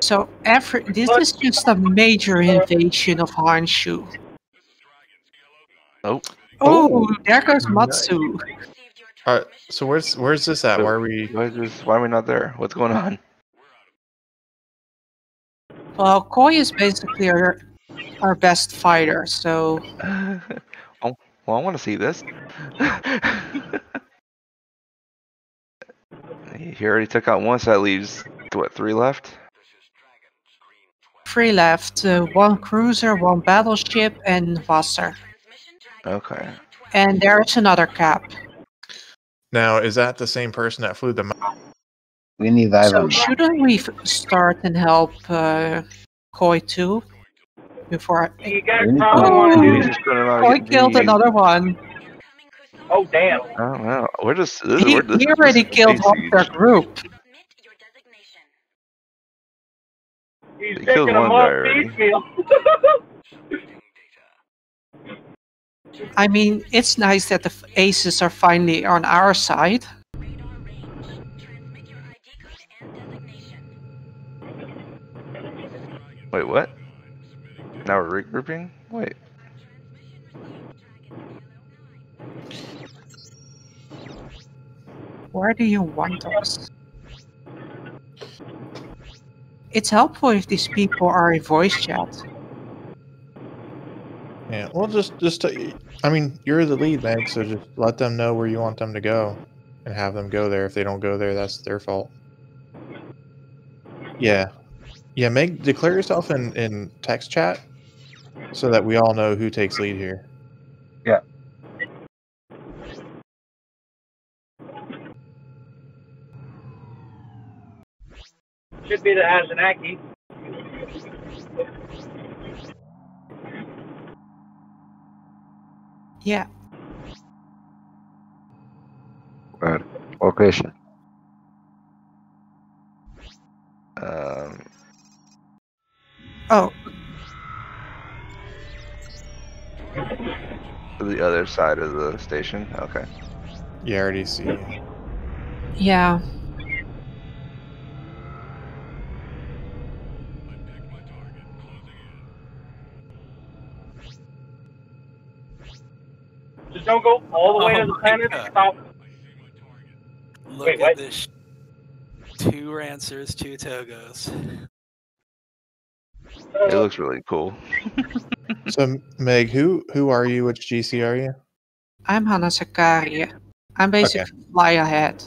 So every this is just a major invasion of Honshu. Oh. oh, Oh, there goes nice. Matsu. All right. So where's where's this at? So- Why are we? why, is this, why are we not there? What's going on? Well, Koi is basically our our best fighter, so oh, well, I want to see this. he already took out one, so that leaves what three left? three left. Uh, one cruiser, one battleship, and Wasser. Okay. And there's another cap. Now is that the same person that flew the? We need that. So Ivan. shouldn't we f- start and help uh, Koi too? Before I... You guys We probably want to do He's this. just running around Koi killed beat. another one. Oh, damn. Oh don't. We're just. This, He, we're, this, he already is killed base half their siege. group. He's He killed one them guy already. I mean, it's nice that the aces are finally on our side. Wait, what? Now we're regrouping? Wait. Where do you want us? It's helpful if these people are in voice chat. Yeah. Well, just just. uh, I mean, you're the lead, Meg. So just let them know where you want them to go, and have them go there. If they don't go there, that's their fault. Yeah. Yeah. Meg, declare yourself in in text chat, so that we all know who takes lead here. Should be the Azenaki. Yeah. Right. Location. Um, Oh, the other side of the station. Okay. You already see. yeah. All the way to oh the Oh my planet. God. Stop. Look Wait, at what? this. Two Rancers, two Togos. It looks really cool. So Meg, who who are you? Which GC are you? I'm Hannah Zakaria. I'm basically fly ahead.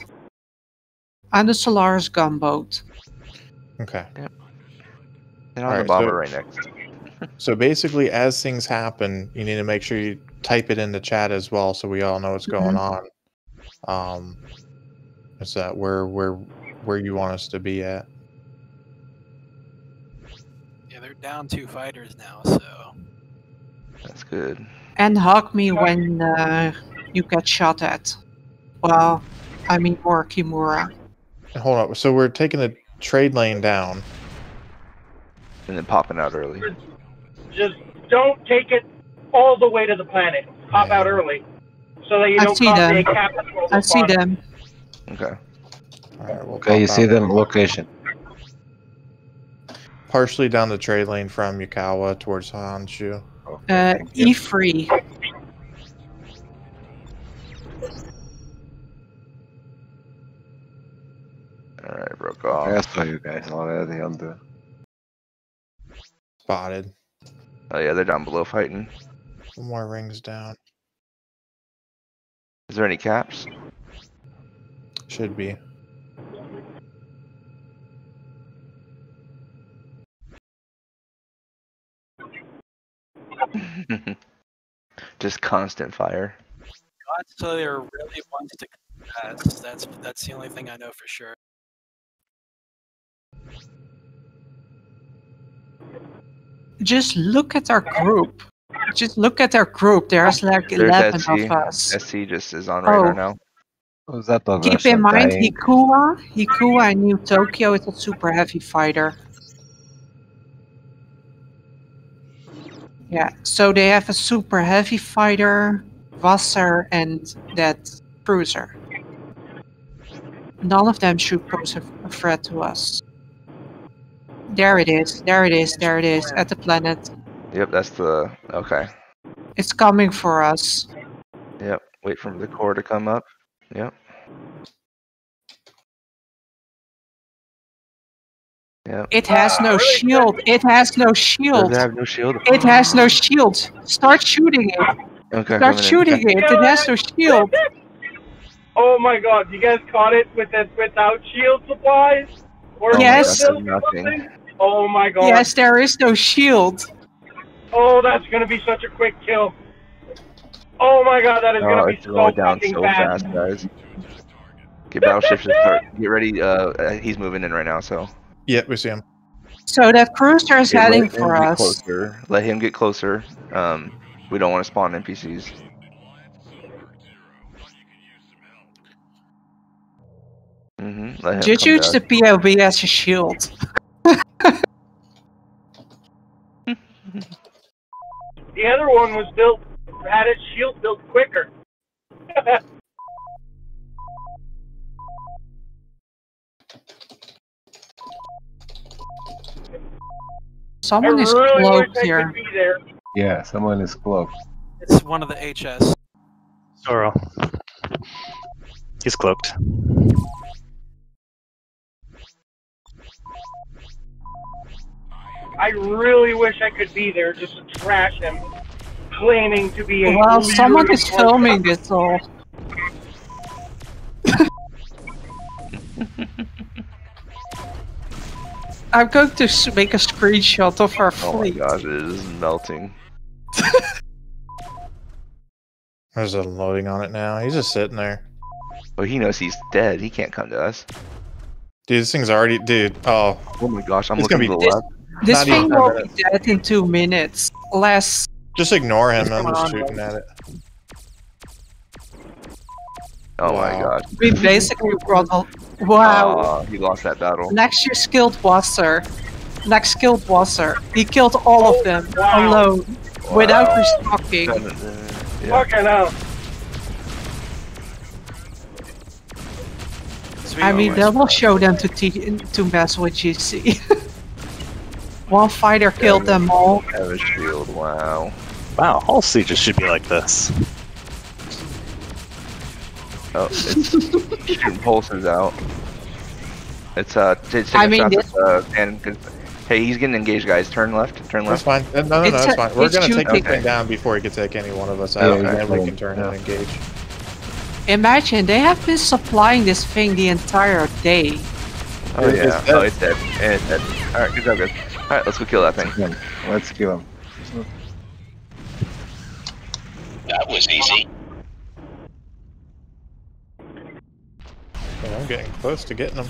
I'm the Solaris gunboat. Okay. Yep. And on Alright, the bomber so- right next. So basically, as things happen, you need to make sure you type it in the chat as well, so we all know what's going on. Um, is that where where where you want us to be at? Yeah, they're down two fighters now, so. That's good. And hug me when uh, you get shot at. Well, I mean more Kimura. Hold on. So we're taking the trade lane down. And then popping out early. Just don't take it all the way to the planet. Pop Yeah. out early. So that you I don't see cause them. a cap control I see response. them. Okay. All right. We'll Okay, you see out them location. partially down the trade lane from Yukawa towards Honshu. Uh. E3. All right, broke off. I off. saw you guys already on the. Spotted. Oh yeah, they're down below fighting. One more rings down. Is there any caps? Should be. Just constant fire. Godzilla really wants to that's that's that's the only thing I know for sure. Just look at our group. Just look at our group. There's like There's 11 SC. of us. SC just is on radar Oh. now. Who's that other Keep in mind, Hikua, Hikua in New Tokyo is a super heavy fighter. Yeah, so they have a super heavy fighter, Wasser, and that cruiser. None of them should pose a, a threat to us. There it is. There it is. There it is. At the planet. Yep, that's the okay. It's coming for us. Yep. Wait for the core to come up. Yep. Yep. It has no really shield. It has no Does shield. it have no shield? It has no shield. Start shooting it. Okay. Start coming in. shooting it. It has no shield. Oh my god, you guys caught it with it without shield supplies? Or oh Yes. shield That's nothing. Something? Oh my god. Yes, there is no shield. Oh, that's gonna be such a quick kill. Oh my god, that is Oh, gonna be it's so down so fast. fast, guys. Get battleships to start. Get ready. Uh, uh, he's moving in right now, so Yeah, we see him. So that cruiser is Okay, heading let him for get us. Closer. Let him get closer. Um, we don't want to spawn NPCs. Mm-hmm. Let him Just come use the POV as a shield. The other one was built, had its shield built quicker. Someone I is really cloaked wish I here. could be there. Yeah, someone is cloaked. It's one of the HS. Zoro. He's cloaked. I really wish I could be there just to trash him, claiming to be a Well, someone is filming this all. I'm going to make a screenshot of our Oh my fleet. gosh, it is melting. There's a loading on it now. He's just sitting there. Oh, he knows he's dead. He can't come to us. Dude, this thing's already. Dude, oh, Oh my gosh, I'm It's looking gonna to the be- left. This Not thing will be dead in two minutes. Less. Just ignore him. I'm just shooting at it. Oh my god. gosh. We basically brought a. Wow. Aw, he lost that battle. Next year skilled Wasser. Next skilled Wasser. He killed all of oh, them wow. alone without Wow. restocking. Yeah. Fucking hell. I mean, oh which, that will show them to te- to mess with GC. One fighter killed them all. Have a shield. Wow. Wow, all sieges should be like this. Oh, it's shooting pulses out. It's uh, t- take I a mean, shot this- uh, and hey, he's getting engaged, guys. Turn left. Turn left. That's fine. No, no, no, It's that's fine. We're gonna take shooting. this thing down before he can take any one of us Yeah, out, and then we can turn Yeah. and engage. Imagine they have been supplying this thing the entire day. Oh It's yeah. dead. Oh, it's dead. It's dead. All right, good job, guys. All right, let's go kill that thing. Let's kill him. That was easy. Yeah, I'm getting close to getting them.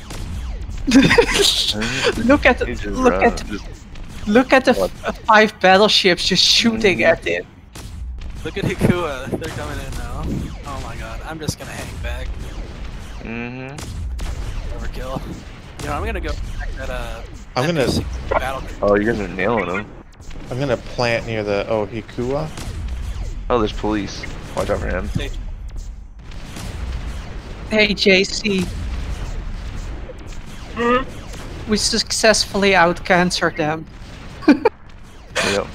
look at He look run- at look at the What? five battleships just shooting Mhm. at it. Look at Hikua. They're coming in now. Oh my god. I'm just gonna hang back. Mm-hmm. Overkill. You know, I'm gonna go back at uh. I'm gonna battle. Oh, you guys are nailing him. I'm gonna plant near the Ohikua. Oh, there's police. Watch out for him. Hey JC, Mhm. we successfully outcancered them. Yep.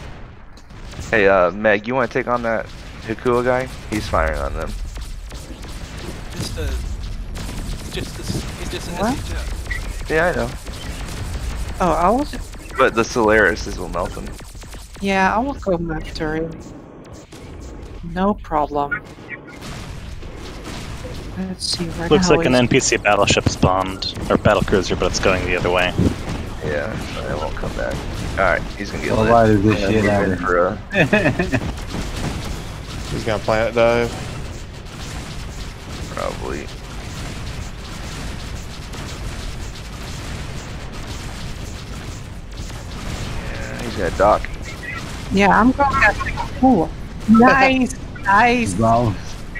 Hey, uh, Meg, you want to take on that Hikua guy? He's firing on them. Just a. Just a. He's just an What? SHF. Yeah, I know. Oh, I will. But the Solaris is will melt them. Yeah, I will come after him. No problem. Let's see. Where Looks the like an NPC battleship spawned, or battle cruiser, but it's going the other way. Yeah, so they won't come back. Alright, he's gonna get lit. why did this shit move in happen? for a- He's gonna plant dive. Probably. Yeah, he's gonna dock. Yeah, I'm going after. Cool. Nice, nice. Wow.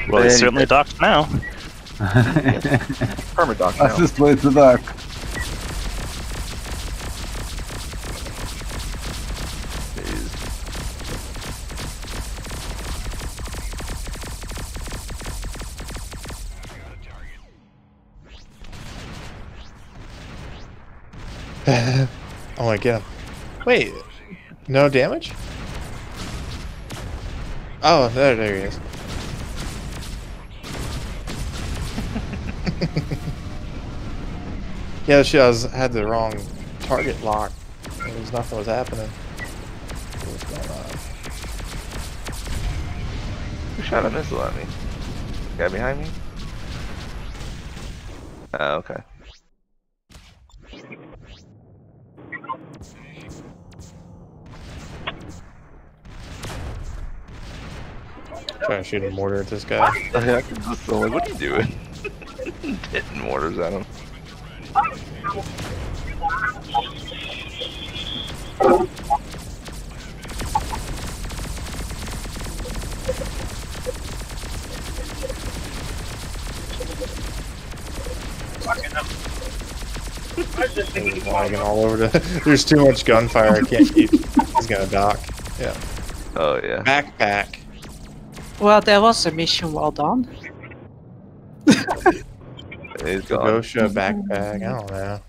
Well, he's Then- certainly docked now. Permadock That's now. just way to dark. Oh, my god. Wait, no damage? Oh, there, there he is. yeah, she has had the wrong target lock. There was nothing was happening. What was going on? Who shot a missile at me? Guy behind me? Oh, okay. Trying to shoot a mortar at this guy. Yeah, I can just like, what are you doing? Hitting mortars at him. I just think he's lagging all over the. There's too much gunfire. I can't keep. He's gonna dock. Yeah. Oh yeah. Backpack. Well, that was a mission well done. He's gone. Gosha backpack. I don't know.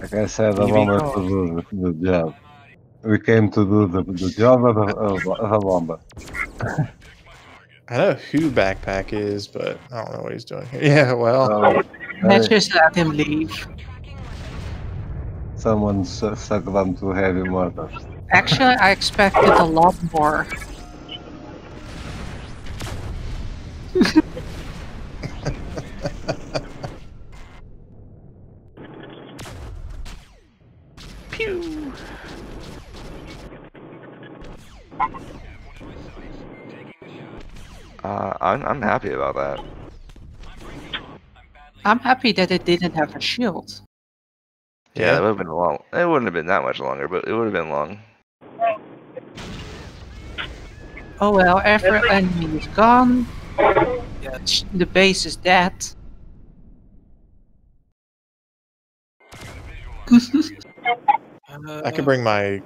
Like I said, I You wanted to do the, the job. We came to do the, the job of a, of, a- of a bomber. I know who backpack is, but I don't know what he's doing here. Yeah, well, So, Let's hey, just let him leave. someone su- succumbed to heavy mortar. Actually, I expected a lot more. Uh, I'm I'm happy about that. I'm happy that it didn't have a shield. Yeah, it would have been long. It wouldn't have been that much longer, but it would have been long. Oh well, every enemy is gone. Yeah, The base is dead. uh, I could bring my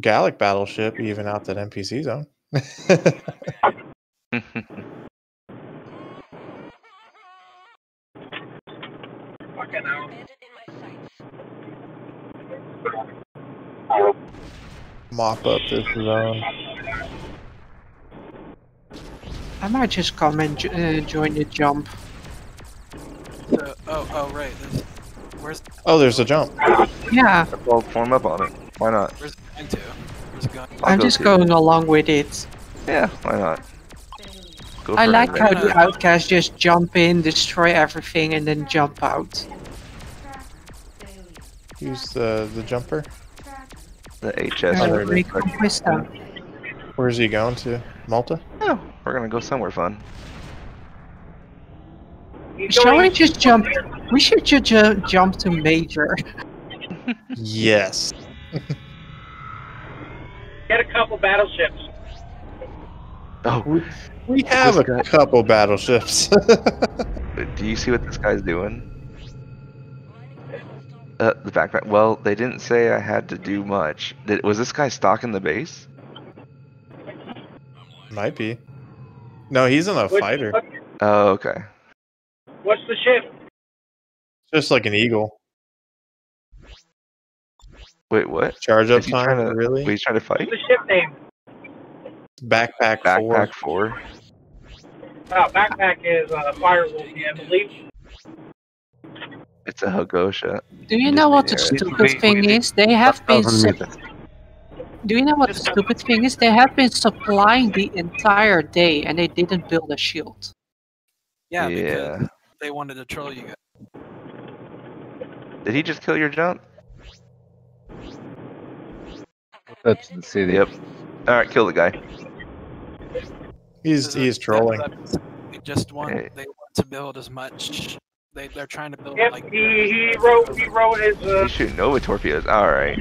Gallic battleship even out that NPC zone. Mop up this zone. I might just come and jo- uh, join the jump. uh, oh, oh, right. There's, where's Oh, there's a jump. Yeah, Let's form up on it. Why not? where's it going to? Where's it going? I'll I'm go just going along with it. Yeah, why not? Go I for it, like man. how the outcasts just jump in, destroy everything, and then jump out. Use the the jumper. the HS. Uh, already. Where's he going to? Malta? Yeah, we're gonna go somewhere fun. Shall we just jump? We should ju- ju- jump to Major. Yes. get a couple battleships. Oh, We have a guy- couple battleships. do you see what this guy's doing? Uh, the backpack. Well, they didn't say I had to do much. Did, was this guy stalking the base? Might be. No, he's in a Which- fighter. Oh, okay. What's the ship? Just like an eagle. Wait, what? Charge up Is he time, to- really? Wait, he's trying to fight? What's the ship name? Backpack, Backpack four. four. Uh, backpack is uh, Firewolf, I believe. It's a Hogosha. Do you know what the stupid Wait, thing is? They have been. 1,000 Su- meters. Do you know what the stupid thing is? They have been supplying the entire day, and they didn't build a shield. Yeah, Yeah. because they wanted to troll you guys. Did he just kill your jump? Touch the city. Yep. All right, kill the guy. He's he's trolling. They just want Hey. they want to build as much. They they're trying to build Yep, like he, he wrote he wrote his uh, He's shooting Nova torpedoes. All right.